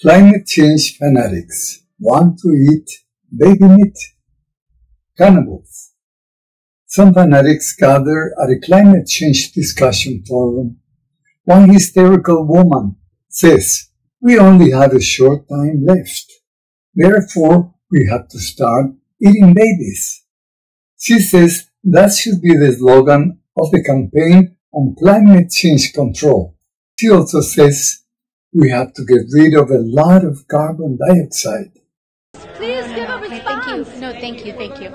Climate change fanatics want to eat baby meat. Cannibals. Some fanatics gather at a climate change discussion forum. One hysterical woman says, we only have a short time left. Therefore, we have to start eating babies. She says that should be the slogan of the campaign on climate change control. She also says we have to get rid of a lot of carbon dioxide. Please give a Okay, response. thank you. No, thank you, thank you.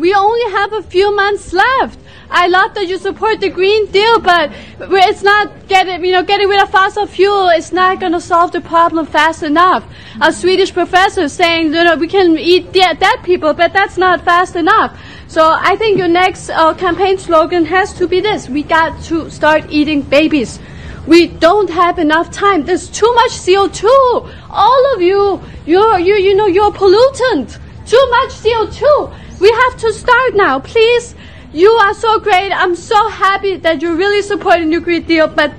We only have a few months left. I love that you support the Green Deal, but it's not getting, you know, getting rid of fossil fuel. is not going to solve the problem fast enough. A Swedish professor saying, you know, we can eat dead, dead people, but that's not fast enough. So I think your next uh, campaign slogan has to be this: We got to start eating babies. We don't have enough time. There's too much CO2. All of you, you're, you, you know, you're pollutant. Too much CO2. We have to start now, please. You are so great. I'm so happy that you're really supporting the Green Deal, but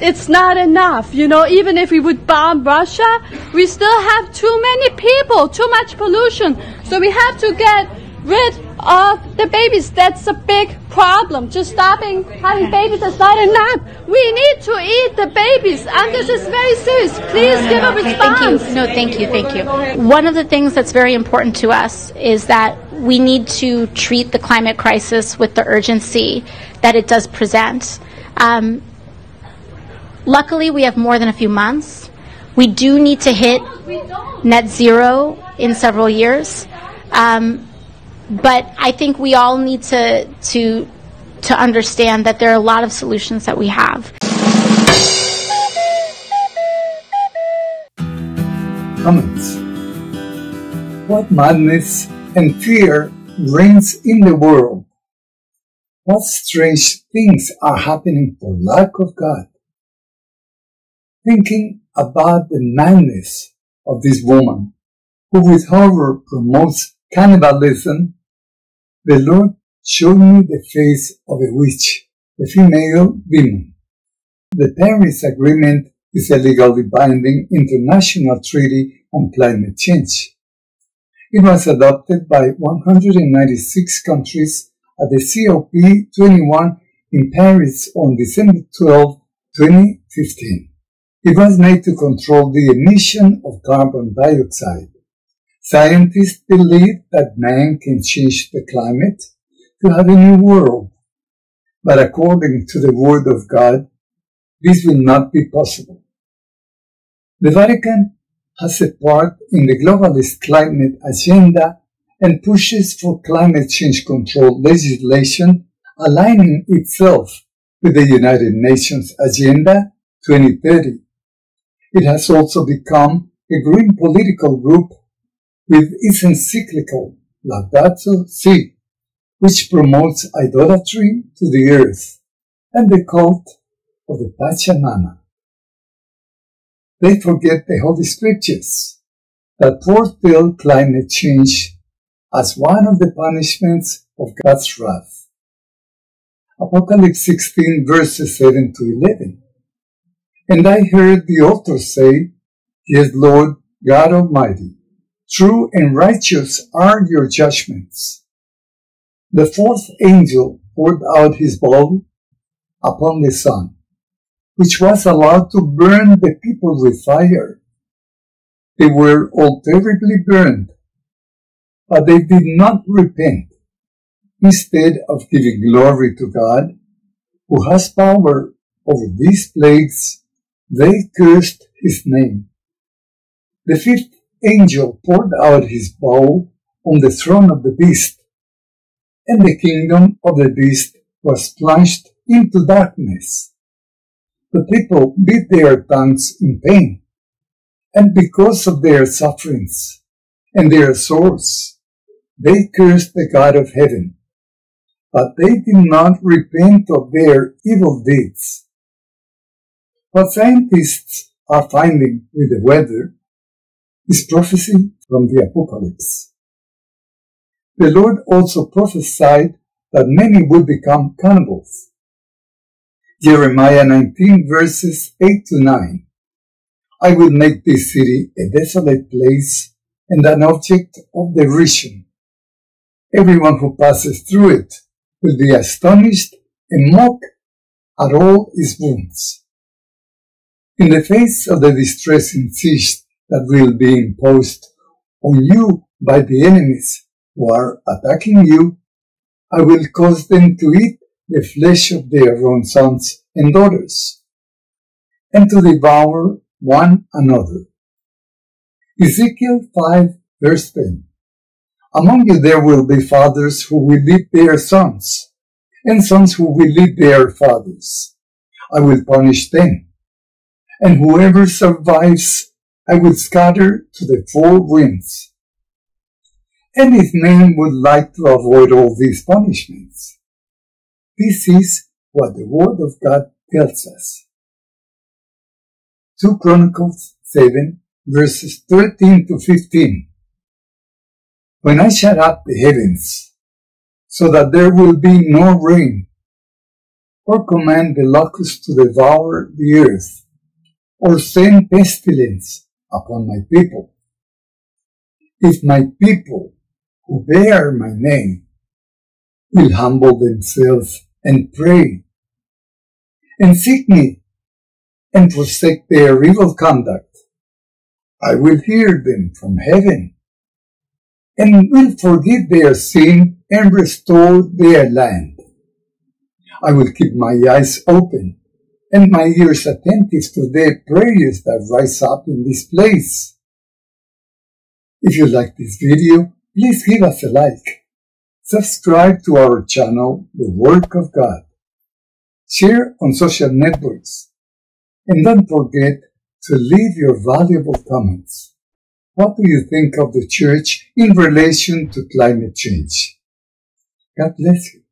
it's not enough. You know, even if we would bomb Russia, we still have too many people, too much pollution. So we have to get rid of the babies. That's a big problem. Just stopping having babies is not enough. We need to eat the babies, and this is very serious. Please give a Okay, response. thank you. No, thank you, thank you. One of the things that's very important to us is that we need to treat the climate crisis with the urgency that it does present. Um, luckily, we have more than a few months. We do need to hit net zero in several years. Um, but I think we all need to, to, to understand that there are a lot of solutions that we have. Comments. What madness and fear reigns in the world? What strange things are happening for lack of God? Thinking about the madness of this woman who with horror promotes cannibalism, the Lord showed me the face of a witch, a female demon. The Paris Agreement is a legally binding international treaty on climate change. It was adopted by 196 countries at the COP21 in Paris on December 12, 2015. It was made to control the emission of carbon dioxide. Scientists believe that man can change the climate to have a new world. But according to the Word of God, this will not be possible. The Vatican has a part in the globalist climate agenda and pushes for climate change control legislation aligning itself with the United Nations Agenda 2030. It has also become a green political group with its encyclical Laudato Si, which promotes idolatry to the earth and the cult of the Pachamama. They forget the Holy Scriptures that foretell climate change as one of the punishments of God's wrath. Apocalypse 16 verses 7 to 11. And I heard the author say, Yes, Lord God Almighty, true and righteous are your judgments. The fourth angel poured out his bowl upon the sun, which was allowed to burn the people with fire. They were all terribly burned, but they did not repent. Instead of giving glory to God, who has power over these plagues, they cursed his name. The fifth angel poured out his bowl on the throne of the beast, and the kingdom of the beast was plunged into darkness. The people beat their tongues in pain, and because of their sufferings and their sores, they cursed the God of heaven. But they did not repent of their evil deeds. What scientists are finding with the weather is prophecy from the apocalypse. The Lord also prophesied that many would become cannibals. Jeremiah 19 verses 8 to 9. I will make this city a desolate place and an object of derision. Everyone who passes through it will be astonished and mock at all its wounds. In the face of the distressing siege that will be imposed on you by the enemies who are attacking you, I will cause them to eat the flesh of their own sons and daughters, and to devour one another. Ezekiel 5 verse 10 Among you there will be fathers who will lead their sons, and sons who will lead their fathers. I will punish them, and whoever survives I will scatter to the four winds. And if men would like to avoid all these punishments, this is what the Word of God tells us. 2 Chronicles 7 verses 13 to 15. When I shut up the heavens so that there will be no rain, or command the locusts to devour the earth, or send pestilence upon my people. If my people who bear my name will humble themselves and pray and seek me and forsake their evil conduct, I will hear them from heaven and will forgive their sin and restore their land. I will keep my eyes open and my ears attentive to the prayers that rise up in this place. If you like this video, please give us a like. Subscribe to our channel, The Work of God. Share on social networks. And don't forget to leave your valuable comments. What do you think of the church in relation to climate change? God bless you.